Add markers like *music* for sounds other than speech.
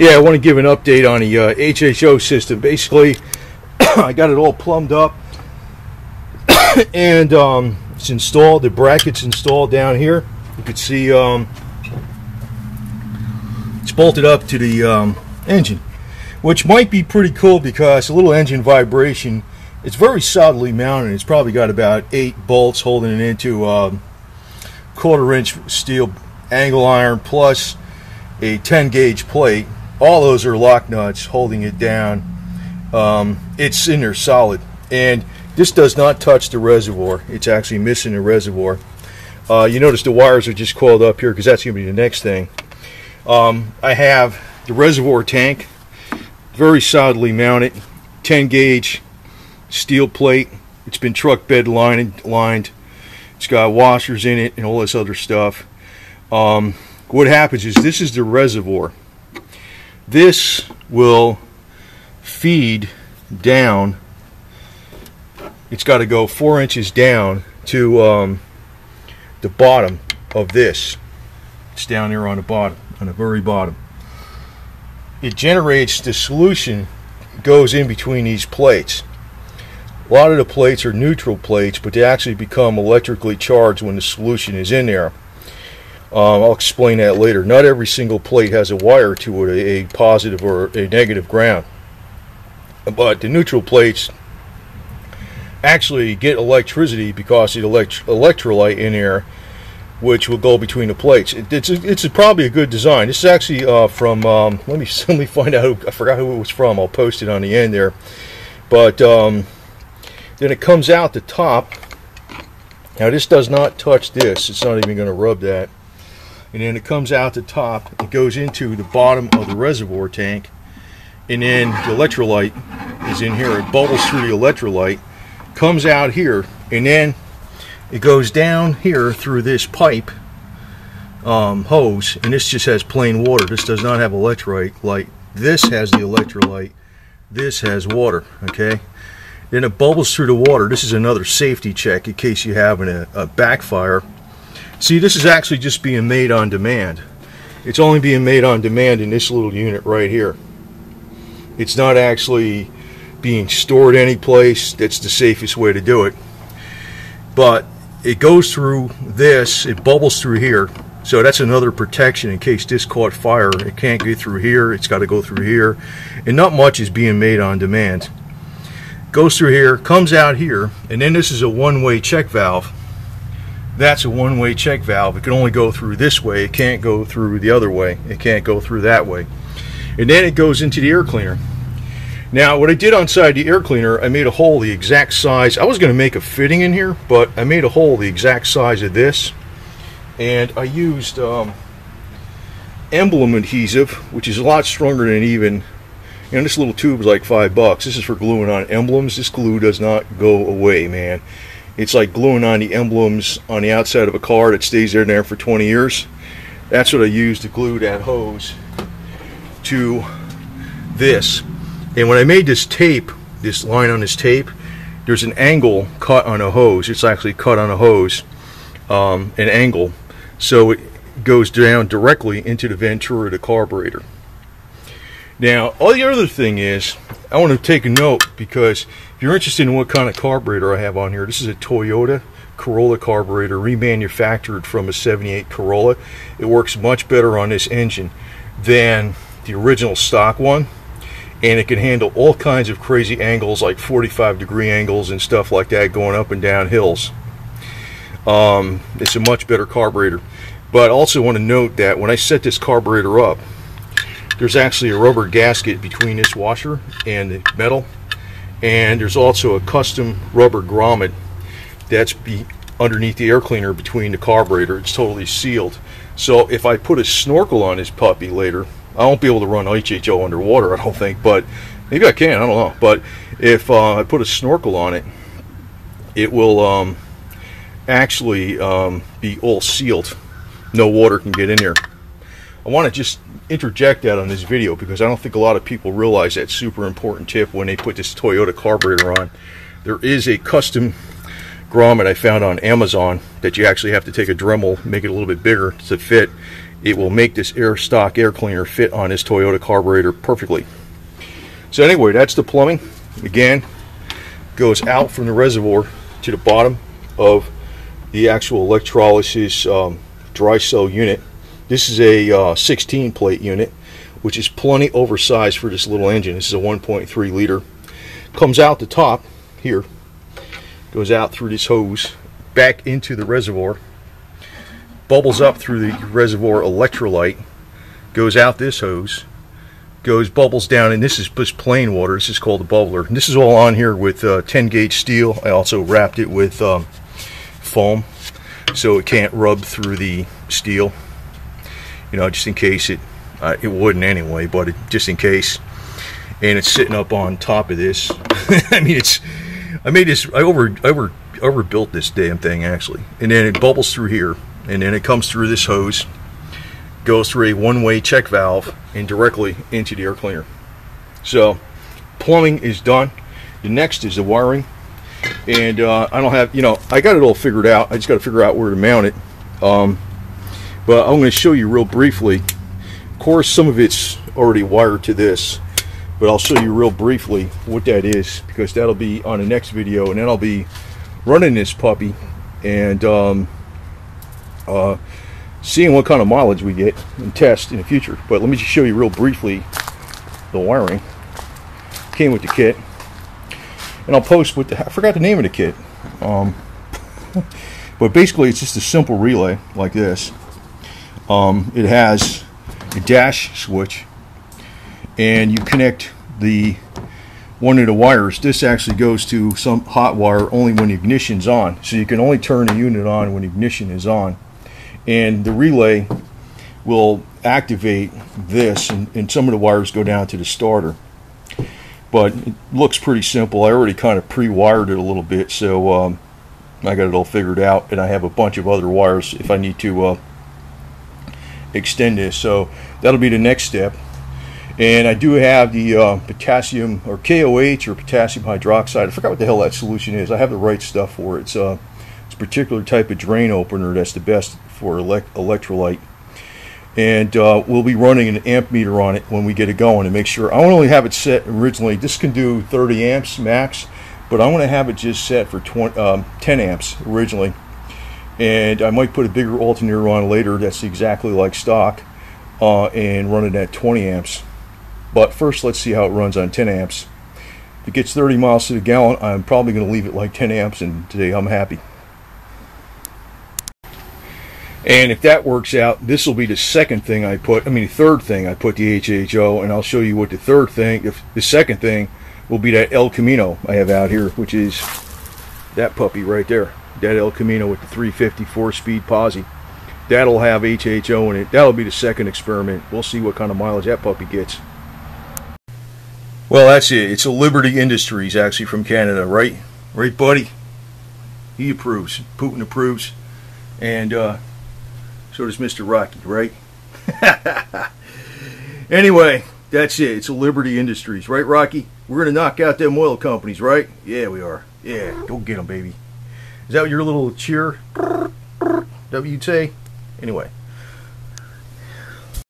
Yeah, I want to give an update on the uh, HHO system. Basically, *coughs* I got it all plumbed up *coughs* and um, it's installed. The bracket's installed down here. You can see um, it's bolted up to the um, engine, which might be pretty cool because a little engine vibration. It's very solidly mounted. It's probably got about eight bolts holding it into um, quarter inch steel angle iron plus a 10 gauge plate. All those are lock nuts holding it down. Um, it's in there solid. And this does not touch the reservoir. It's actually missing the reservoir. Uh, you notice the wires are just coiled up here because that's going to be the next thing. Um, I have the reservoir tank, very solidly mounted, 10 gauge steel plate. It's been truck bed lined. lined. It's got washers in it and all this other stuff. Um, what happens is this is the reservoir. This will feed down. It's got to go four inches down to um, the bottom of this. It's down there on the bottom, on the very bottom. It generates the solution goes in between these plates. A lot of the plates are neutral plates, but they actually become electrically charged when the solution is in there. Um, I'll explain that later. Not every single plate has a wire to it, a, a positive or a negative ground. But the neutral plates actually get electricity because the elect electrolyte in there, which will go between the plates. It, it's it's probably a good design. This is actually uh, from. Um, let me *laughs* let me find out. Who, I forgot who it was from. I'll post it on the end there. But um, then it comes out the top. Now this does not touch this. It's not even going to rub that. And then it comes out the top. It goes into the bottom of the reservoir tank. And then the electrolyte is in here. It bubbles through the electrolyte, comes out here, and then it goes down here through this pipe um, hose. And this just has plain water. This does not have electrolyte. Light. This has the electrolyte. This has water. Okay. Then it bubbles through the water. This is another safety check in case you have a, a backfire. See, this is actually just being made on demand. It's only being made on demand in this little unit right here. It's not actually being stored any place. That's the safest way to do it. But it goes through this, it bubbles through here. So that's another protection in case this caught fire. It can't get through here, it's got to go through here. And not much is being made on demand. Goes through here, comes out here, and then this is a one-way check valve. That's a one-way check valve. It can only go through this way. It can't go through the other way. It can't go through that way. And then it goes into the air cleaner. Now, what I did on side the air cleaner, I made a hole the exact size. I was going to make a fitting in here, but I made a hole the exact size of this. And I used um, emblem adhesive, which is a lot stronger than even you know, this little tube is like five bucks. This is for gluing on emblems. This glue does not go away, man. It's like gluing on the emblems on the outside of a car that stays there there for 20 years. That's what I use to glue that hose to this. And when I made this tape, this line on this tape, there's an angle cut on a hose. It's actually cut on a hose, um, an angle. So it goes down directly into the venturi the carburetor. Now, all the other thing is, I want to take a note because if you're interested in what kind of carburetor I have on here, this is a Toyota Corolla carburetor remanufactured from a 78 Corolla. It works much better on this engine than the original stock one and it can handle all kinds of crazy angles like 45 degree angles and stuff like that going up and down hills. Um, it's a much better carburetor. But I also want to note that when I set this carburetor up, there's actually a rubber gasket between this washer and the metal and there's also a custom rubber grommet that's be underneath the air cleaner between the carburetor. It's totally sealed. So if I put a snorkel on this puppy later I won't be able to run HHO underwater *laughs* I don't think but maybe I can I don't know. But if uh, I put a snorkel on it it will um, actually um, be all sealed. No water can get in there I want to just interject that on this video because I don't think a lot of people realize that super important tip when they put this Toyota carburetor on. There is a custom grommet I found on Amazon that you actually have to take a Dremel, make it a little bit bigger to fit, it will make this air stock air cleaner fit on this Toyota carburetor perfectly. So anyway, that's the plumbing. Again, goes out from the reservoir to the bottom of the actual electrolysis um, dry cell unit. This is a uh, 16 plate unit, which is plenty oversized for this little engine. This is a 1.3 liter. Comes out the top here, goes out through this hose, back into the reservoir, bubbles up through the reservoir electrolyte, goes out this hose, goes bubbles down, and this is just plain water. This is called a bubbler. And this is all on here with uh, 10 gauge steel. I also wrapped it with um, foam so it can't rub through the steel. You know, just in case it uh, it wouldn't anyway, but it, just in case. And it's sitting up on top of this. *laughs* I mean, it's I made this I over over overbuilt this damn thing actually, and then it bubbles through here, and then it comes through this hose goes through a one-way check valve and directly into the air cleaner. So plumbing is done. The next is the wiring. And uh, I don't have, you know, I got it all figured out. I just got to figure out where to mount it. Um, but I'm going to show you real briefly. Of course, some of it's already wired to this, but I'll show you real briefly what that is because that'll be on the next video, and then I'll be running this puppy and um, uh, seeing what kind of mileage we get and test in the future. But let me just show you real briefly the wiring. Came with the kit. And I'll post with the, I forgot the name of the kit. Um, *laughs* but basically it's just a simple relay like this. Um, it has a dash switch and you connect the one of the wires. This actually goes to some hot wire only when ignition's on. So you can only turn the unit on when ignition is on and the relay will activate this and, and, some of the wires go down to the starter but it looks pretty simple I already kind of pre-wired it a little bit so um, I got it all figured out and I have a bunch of other wires if I need to uh, extend this so that'll be the next step and I do have the uh, potassium or KOH or potassium hydroxide I forgot what the hell that solution is I have the right stuff for it it's, uh, it's a particular type of drain opener that's the best for elect electrolyte. And uh, we'll be running an amp meter on it when we get it going to make sure. I only have it set originally. This can do 30 amps max, but I want to have it just set for 20, um, 10 amps originally. And I might put a bigger alternator on later that's exactly like stock uh, and run it at 20 amps. But first, let's see how it runs on 10 amps. If it gets 30 miles to the gallon, I'm probably going to leave it like 10 amps, and today I'm happy. And if that works out, this will be the second thing I put, I mean, the third thing I put the HHO, and I'll show you what the third thing, if the second thing will be that El Camino I have out here, which is that puppy right there. That El Camino with the 354 speed posi. That'll have HHO in it. That'll be the second experiment. We'll see what kind of mileage that puppy gets. Well, that's it. It's a Liberty Industries, actually, from Canada, right? Right, buddy? He approves. Putin approves. And, uh, so does Mr. Rocky, right? *laughs* anyway, that's it. It's a Liberty Industries, right, Rocky? We're going to knock out them oil companies, right? Yeah, we are. Yeah, go get them, baby. Is that your little cheer? That you'd say? Anyway.